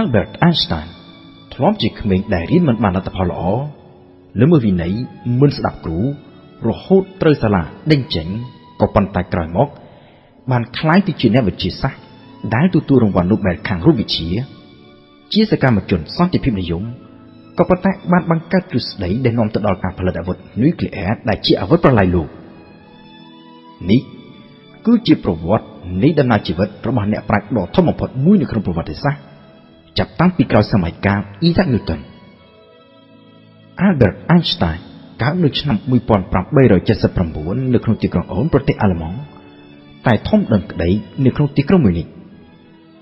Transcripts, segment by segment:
Albert Einstein ធ្លាប់ជាក្មេងដែលរៀនមិនបានលទ្ធផលល្អលើមើលវិន័យមិនស្ដាប់គ្រូរហូតត្រូវសាលាដេញចេញក៏ប៉ុន្តែក្រោយមក បានក្លាយទៅជាអ្នកវិទ្យាសាស្ត្រដែលទទួលរង្វាន់ Nobel ខាងរូបវិទ្យាជាសកម្មជនសន្តិភាពនិយមក៏ប៉ុន្តែបានបង្កើតទ្រឹស្ដីដែលនាំទៅដល់ការផលិតអាវុធនុយក្លេអ៊ែរដែលជាអាវុធប្រឡាយលោកនេះគឺជាប្រវត្តិនៃដំណើរជីវិតរបស់អ្នកប្រាជ្ញដ៏ធំបំផុតមួយនៅក្នុងប្រវត្តិសាស្ត្រ ចាប់តាំងពីក្រោយសម័យកាល Isaac Newton Albert Einstein កើតនៅឆ្នាំ1879នៅក្នុងទីក្រុងអូនប្រទេសអាល្លឺម៉ង់តែធំដឹងក្តីនៅក្នុងទីក្រុងមួយនេះ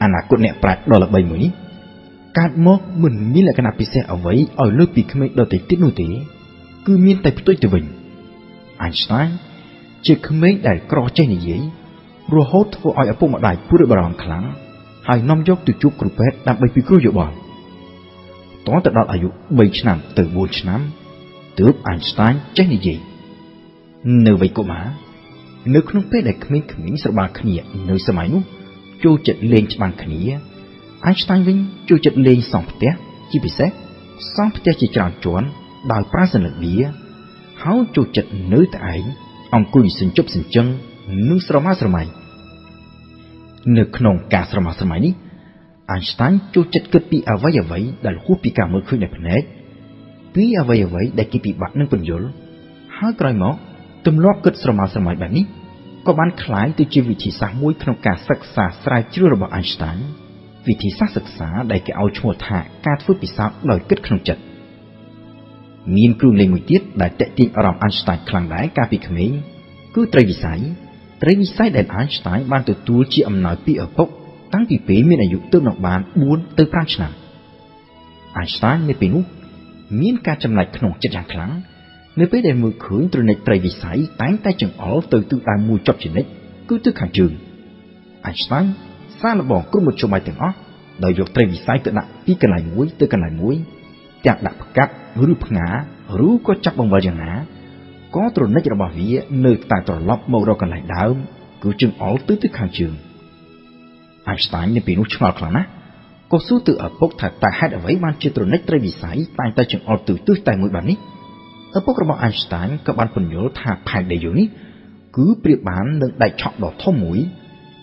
អនាគតអ្នកប្រាជ្ញដ៏ល្បីមួយនេះកើតមកមិនមានលក្ខណៈពិសេសអ្វីឲ្យលើសពីក្មេងដទៃទៀតនោះទេ គឺមានតែផ្ទុយទៅវិញ Einstein ជាក្មេងដែលក្រចេះនិយាយរហូតធ្វើឲ្យឪពុកម្ដាយព្រួយបារម្ភខ្លាំង ហើយនាំយកទៅជួបគ្រូពេទ្យដើម្បីពិគ្រោះយោបល់តទៅដល់អាយុ3ឆ្នាំទៅ4ឆ្នាំទើប Einstein ចេះនិយាយនៅវ័យកុមារនៅក្នុងពេលដែលក្មេងៗស្របាលគ្នានៅសម័យនោះចូលចិត្តលេងច្បាំងគ្នា Einstein វិញចូលចិត្តលេងសង់ផ្ទះជាពិសេសសង់ផ្ទះជាច្រើនជាន់ដោយប្រើសន្លឹកវាហើយចូលចិត្តនៅតែឯងអង្គុយសិញ្ជប់សិញ្ជឹងនិងស្រមើស្រមៃ នៅក្នុងការស្រមោះស្រមៃនេះអាញ់ស្តាញចូលចិត្តគិតពីអ្វីអ្វីដែលហួសពីការមើលឃើញដោយភ្នែកពីអ្វីអ្វីដែលគេពិបាកនឹងពន្យល់ហើយក្រោយមកទម្លាប់គិតស្រមោះស្រមៃបែបនេះក៏បានក្លាយទៅជាវិធីសាស្ត្រមួយក្នុងការសិក្សាស្រាវជ្រាវរបស់អាញ់ស្តាញវិធីសាស្ត្រសិក្សាដែលគេឲ្យឈ្មោះថាការធ្វើពិសោធន៍ដោយគិតក្នុងចិត្តមានគ្រឿងលេខមួយទៀតដែលតេទាញអារម្មណ៍អាញ់ស្តាញខ្លាំងដែរកាលពីក្មេងគឺត្រីវិស័យ ត្រីវិស័យដែល Einstein បានទទួលជាអំណោយពីឪពុកតាំងពីពេលមានអាយុទើបនឹងបាន4ទៅ5ឆ្នាំ Einstein នៅពេលនោះមានការចំណាច់ក្នុងចិត្តយ៉ាងខ្លាំងនៅពេលដែលមើលឃើញត្រនិចត្រីវិស័យតែងតែចង្អុលទៅទិសដៅមួយចប់ជានិច្ចគឺទិសខាងជើង Einstein សាឡបងគ្រប់មធ្យោបាយទាំងអស់ដោយយកត្រីវិស័យទៅដាក់ពីកន្លែងមួយទៅកន្លែងមួយទាំងដាក់ផ្កាត់ឬផ្ងាឬក៏ចាប់បង្វិលយ៉ាងណា ក៏ត្រនិចរបស់វានៅតែត្រឡប់មករកកន្លែងដើមគឺជើងអល់ទៅទិសខាងជើង Einstein នៅពេលនោះឆ្ងល់ខ្លាំងណាស់ក៏សួរទៅឪពុកថាតើហេតុអ្វីបានជាត្រនិចត្រីវិស័យតែងតែចង្អុលទៅទិសតែមួយបែបនេះឪពុករបស់ Einstein ក៏បានពន្យល់ថាផែនដីយើងនេះគឺប្រៀបបាននឹងដែកឆក់ដ៏ធំមួយ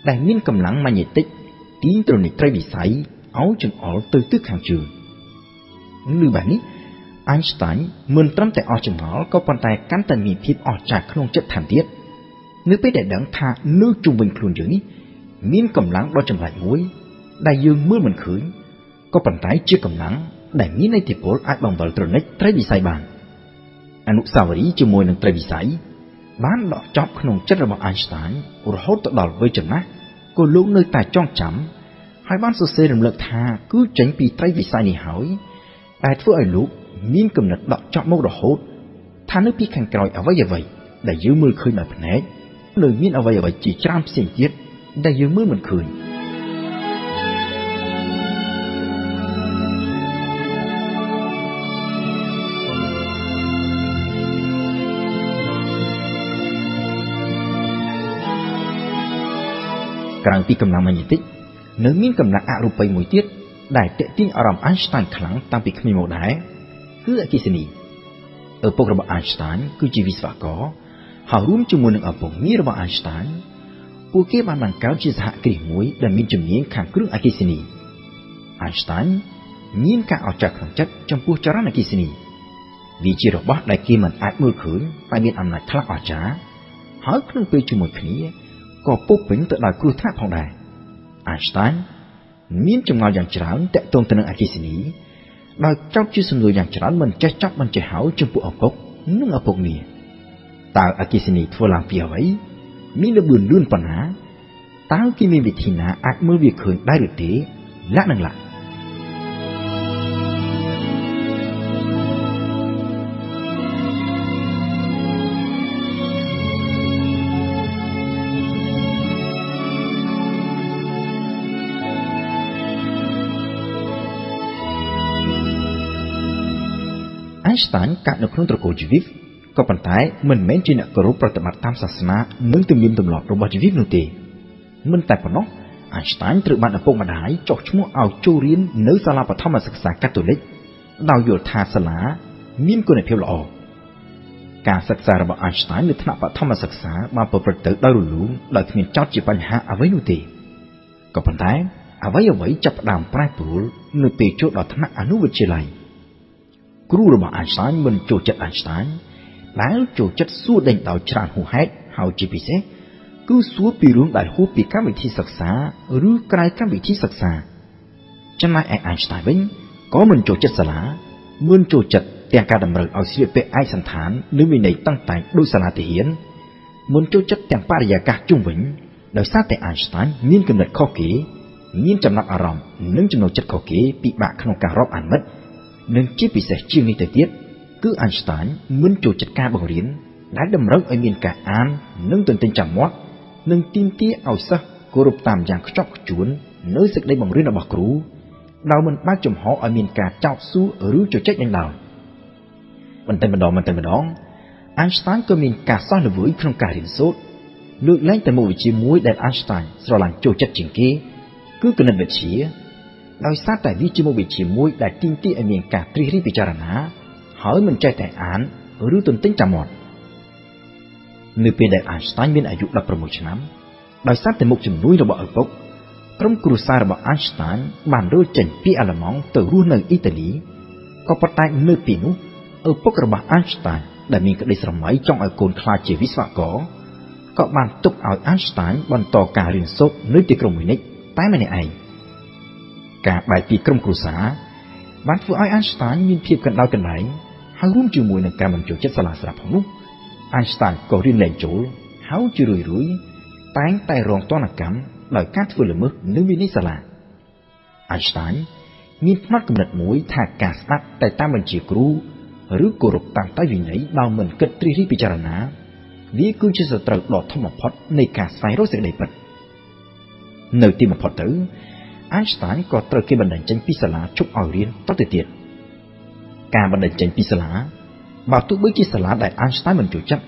ដែលមានកម្លាំងម៉ាញេទិកទាញត្រនិចត្រីវិស័យឲ្យចង្អុលទៅទិសខាងជើងឬបែបនេះ Einstein មិនត្រឹមតែអស់ចម្ងល់ក៏ប៉ុន្តែកាន់តែមានភាពអស្ចារ្យក្នុងចិត្តថែមទៀតនៅពេលដែលដឹងថានៅជុំវិញខ្លួនយើងនេះមានកម្លាំងដ៏ចម្លែកមួយ ដែលយើងមើលមិនឃើញក៏ប៉ុន្តែជាកម្លាំងដែលមានឥទ្ធិពលអាចបង្វិលត្រនិចត្រីវិស័យបានអនុស្សាវរីយ៍ជាមួយនឹងត្រីវិស័យបានដកចប់ក្នុងចិត្តរបស់ Einstein រហូតទៅដល់វ័យចំណាស់ក៏លោកនៅតែចងចាំហើយបានសរសេររំលឹកថាគឺចេញពីត្រីវិស័យនេះហើយដែលធ្វើឲ្យលោក មានគំនិតដកចប់មករហូតថានៅពីខាងក្រោយអ្វីអ្វីដែលយើងមើលឃើញដោយភ្នែកនៅមានអ្វីអ្វីជាច្រើនផ្សេងទៀតដែលយើងមើលមិនឃើញក្រៅពីកម្លាំងម៉ាញេទិកនៅមានកម្លាំងអរូបីមួយទៀតដែលតេទៀងអារម្មណ៍ Einstein ខ្លាំងតាំងពីក្មេងមកដែរ គឺអគិសនីឪពុករបស់ Einstein គឺជាវិស្វករហើយរួមជាមួយនឹងឪពុកមីរបស់ Einstein ពួកគេបានបង្កើតជាសហគ្រាសមួយដែលមានជំនាញខាងគ្រឿងអគ្គិសនី Einstein មានការអស្ចារ្យក្នុងចិត្តចំពោះចរន្តអគ្គិសនីវាជារបស់ដែលគេមិនអាចមើលឃើញតែមានអំណាចខ្លាំងអស្ចារ្យហើយក្នុងពេលជាមួយគ្នាក៏ពុះពេញទៅដោយគ្រោះថ្នាក់ផងដែរ Einstein មានចម្ងល់យ៉ាងច្រើនតាក់ទងទៅនឹងអគ្គិសនី ដោយចោទជាសំណួរយ៉ាងច្រើនមិនចេះចប់មិនចេះហើយចំពោះឪពុកនិងឪពុកមាតើអគ្គិសនីធ្វើឡើងពីអ្វីមានល្បឿនលឿនប៉ុណ្ណាតើគេមានវិធីណាអាចមើលវាឃើញដែរឬទេលាក់នឹង អៃស្តាញកើតនៅក្នុងត្រកូលជីវិតក៏ប៉ុន្តែមិនមែនជាអ្នកគោរពប្រតិបត្តិតាមសាសនានិងទំនៀមទម្លាប់របស់ជីវិតនោះទេមិនតែប៉ុណ្ណោះ Einstein ត្រូវបានឪពុកម្ដាយចុះឈ្មោះឲ្យចូលរៀននៅសាលាបឋមសិក្សាកាតូលិកដោយយល់ថាសាលាមានគុណភាពល្អការសិក្សារបស់ Einstein នៅថ្នាក់បឋមសិក្សាបានប្រព្រឹត្តទៅដោយរលូនដោយគ្មានចោតជាបញ្ហាអ្វីនោះទេក៏ប៉ុន្តែអ្វីអ្វីចាប់ផ្ដើមប្រែប្រួលនៅពេលចូលដល់ថ្នាក់អនុវិទ្យាល័យ គ្រូរបស់ Einstein មិនចូលចិត្ត Einstein ដែលចូលចិត្តសួរដេញដោយច្រើនហួសហេតុហើយជាពិសេសគឺសួរពីរឿងដែលហួសពីកម្មវិធីសិក្សាឬក្រៅកម្មវិធីសិក្សាចំណែកឯ Einstein វិញក៏មិនចូលចិត្តសាលាមិនចូលចិត្តទាំងការតម្រូវឲ្យស្លៀកពាក់ឯកសន្តាននិងវិន័យតឹងតែងដោយសាលាទាហានមិនចូលចិត្តទាំងបរិយាកាសជុំវិញដោយសារតែ Einstein មានគំនិតខុសគេមានចំណាប់អារម្មណ៍និងចំណូលចិត្តខុសគេពិបាកក្នុងការរាប់អានមិត្ត និងជាពិសេសជាងនេះទៅទៀតគឺ Einstein មិនចូលចិត្តការបង្រៀនដែលតម្រូវឲ្យមានការអាន និងទន្ទិញចាំមាត់និងទីមទាឲ្យសិស្សគោរពតាមយ៉ាងខ្ជាប់ខ្ជួននៅសេចក្តីបង្រៀនរបស់គ្រូដោយមិនបើកចំហឲ្យមានការចោទសួរឬជជែកនឹងឡើយបន្តិចម្ដងបន្តិចម្ដង Einstein ក៏មានការសោះល្វើយក្នុងការរៀនសូត្រលើកលែងតែមុខវិជ្ជាមួយដែល Einstein ស្រឡាញ់ចូលចិត្តជាងគេគឺគណិតវិទ្យា ដោយសារតែវាជាមុខវិជ្ជាមួយដែលទីមទីឲ្យមានការត្រិះរិះពិចារណា ហើយមិនចេះតែអានឬទន្ទិញចាំមាត់នៅពេលដែល Einstein មានអាយុ16ឆ្នាំដោយសារតែមុខជំនួយរបស់ឪពុកក្រុមគ្រួសាររបស់ Einstein បានរើចេញពីអាល្លឺម៉ង់ទៅរស់នៅអ៊ីតាលីក៏ប៉ុន្តែនៅពេលនោះឪពុករបស់ Einstein ដែលមានក្តីស្រមៃចង់ឲ្យកូនក្លាយជាវិស្វករក៏បានទុកឲ្យ Einstein បន្តការរៀនសូត្រនៅទីក្រុងមីនិចតែម្នាក់ឯង ការបែកពីក្រុមគ្រួសារបានធ្វើឲ្យ Einstein មានភាពកណ្ដោយកណ្ដែងហើយរួមជាមួយនឹងការមិនចូលចិត្តសាលាស្រាប់ផងនោះ Einstein ក៏រៀនលែងចូលហើយជារឿយរឿយតែងតែរងទណ្ឌកម្មដោយការធ្វើល្មើសនៅវិន័យសាលា Einstein មានផ្នត់គំនិតមួយថាការស្ដាប់តែតាមបញ្ជាគ្រូឬគោរពតាមតែវិន័យដោយមិនគិតត្រិះរិះពិចារណាវាគឺជាសត្រូវដ៏ធំបំផុតនៃការស្វែងរកសេចក្តីពិតនៅទីបំផុតទៅ Einstein ក៏ត្រូវគេបណ្តេញចេញពីសាលាជប់ឲ្យរៀនតទៅទៀតការបណ្តេញចេញពីសាលាបើទោះបីជាសាលាដែល Einstein មិនចូលចិត្ត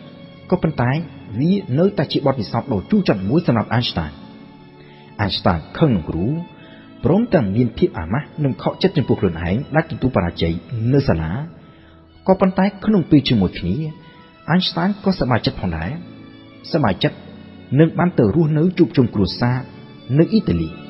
ក៏ប៉ុន្តែវានៅតែជាបទពិសោធន៍ដ៏ជូរចត់មួយសម្រាប់ Einstein Einstein ខឹងនឹងគ្រូព្រមទាំងមានភាពអាម៉ាស់និងខកចិត្តចំពោះខ្លួនឯងដែលទទួលបរាជ័យនៅសាលាក៏ប៉ុន្តែក្នុងពេលជាមួយគ្នា Einstein ក៏សប្បាយចិត្តផងដែរសប្បាយចិត្តនឹងបានទៅរស់នៅជួបជុំគ្រួសារនៅអ៊ីតាលី